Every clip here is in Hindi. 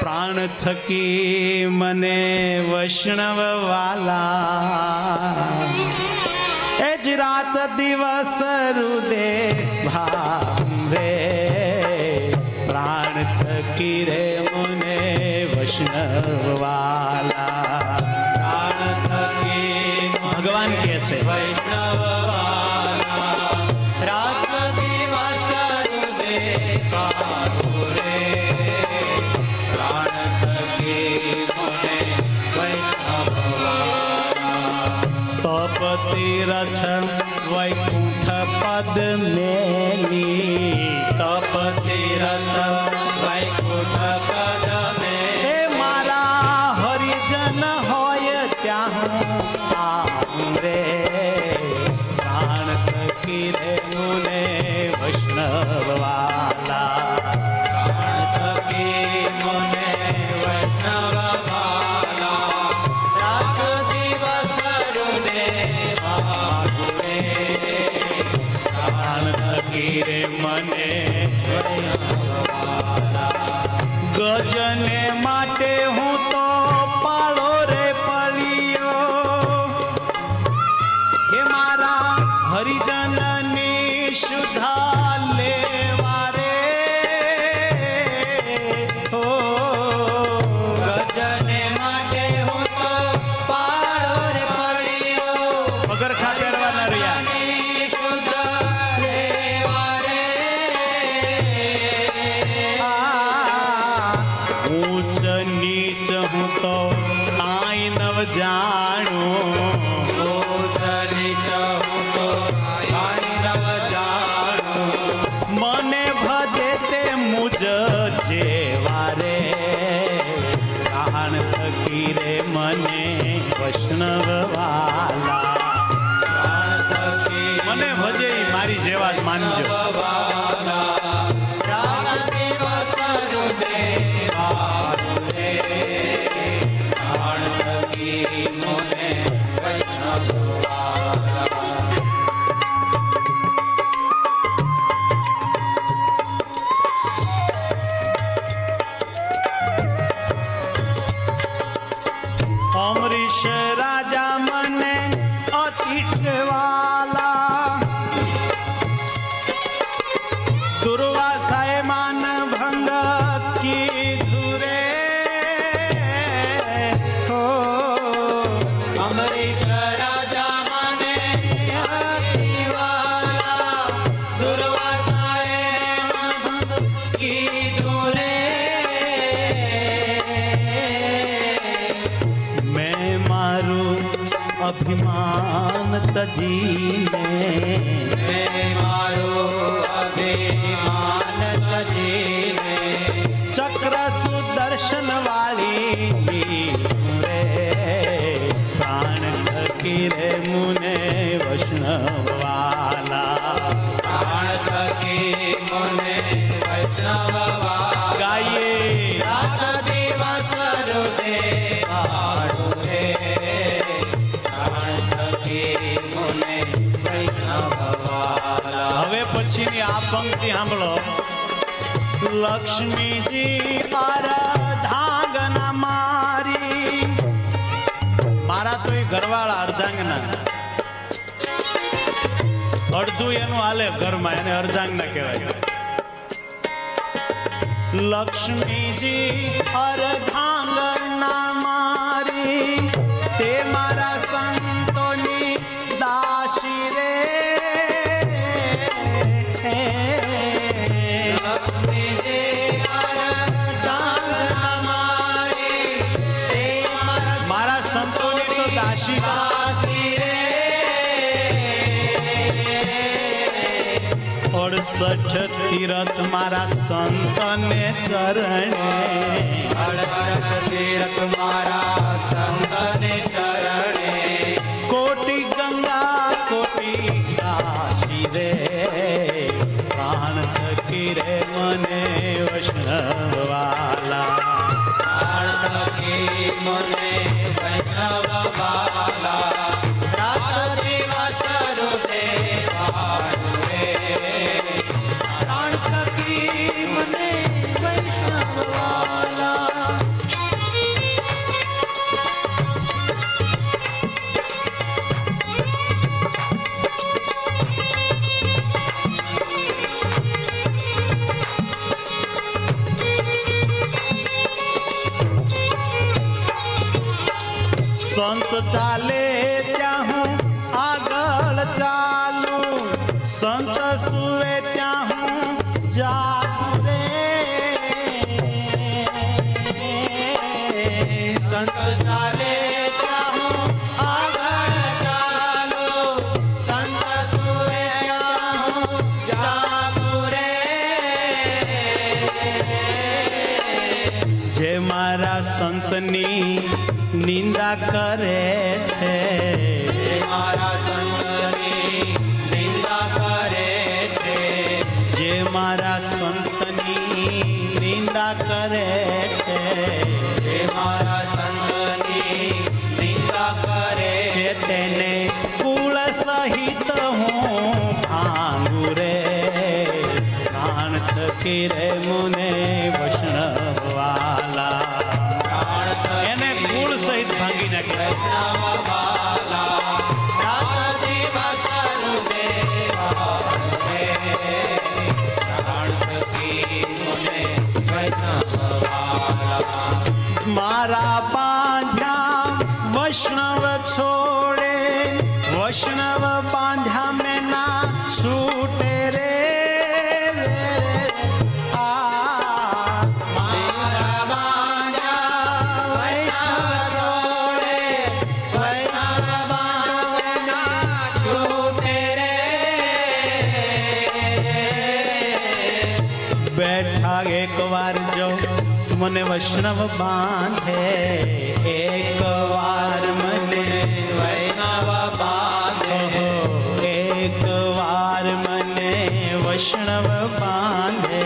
પ્રાણ થકી મને વૈષ્ણવ વાલા. એ જ રાત દિવસ રુદે ભારે પ્રાણ થકી રે મને વૈષ્ણવ વાલા. तीरथ वैकुंठ पद मेली। तो तप तीरथ वैकुंठ पद में मारा हरिजन हो त्या रे, प्राण थकी रे ગજને માટે હું હું તો કાંઈ નવ જાણું दुर्वासाय मान भंग की धुरे। हो। राजा माने दुर्वासाय धुरे। मैं मारू अभिमान तजी में પછીની આ પંક્તિ સાંભળો લક્ષ્મીજી અર્ધાંગના અડધું એનું હાલે ઘરમાં એને અર્ધાંગના કહેવાય. લક્ષ્મીજી અર્ધાંગના बठ तीरथ मारा संतन चरण। अड़बड़क तीरथ मारा संतन चरणे। कोटि गंगा कोटि काशी रे। प्राण थकी रे मने वैष्णव वाला। प्राण थकी मने the time. મારા સંતની નિંદા કરે છે. મારા સંતની નિંદા કરે છે. જે મારા સંતની નિંદા કરે છે. જે મારા वैष्णव छोड़े, वैष्णव बांधा में ना सूटे रे बैठा एक बार जो मने वैष्णव बांधे। वैष्णव बांधे।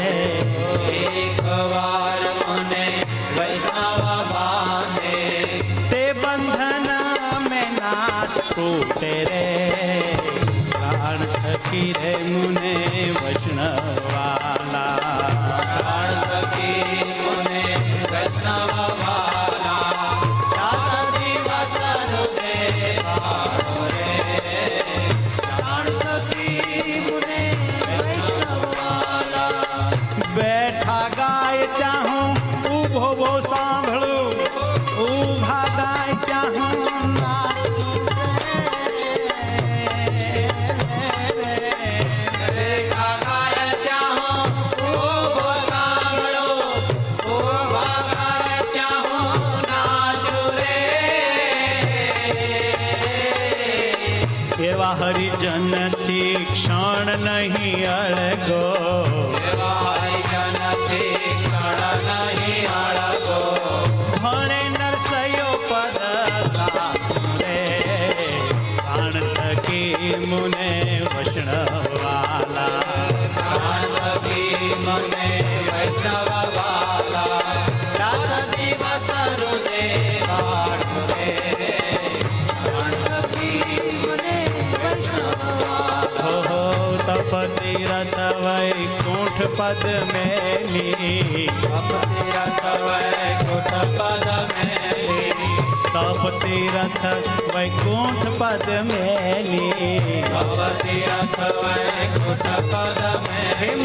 एक बार उन्हें वैष्णव बांधे। ते बंधन में नाथ टूटे रे। प्राण थकी रे मुने वैष्णवाला ઊભો સાંભળો ઊભા ગાય ત્યાં હું નાચું રે એવા હરિજન થી ક્ષણ નહીં અળગો मुने वैष्णव वाला मानवी मुने वैष्णव वाला दिवस रुदे वाड़े मानवी मुने पद मेली। तपति रत वैकुंठ पद बाप तेरा वैकुंठ पद मेले। बाप तीरथ वैकुंठ पद में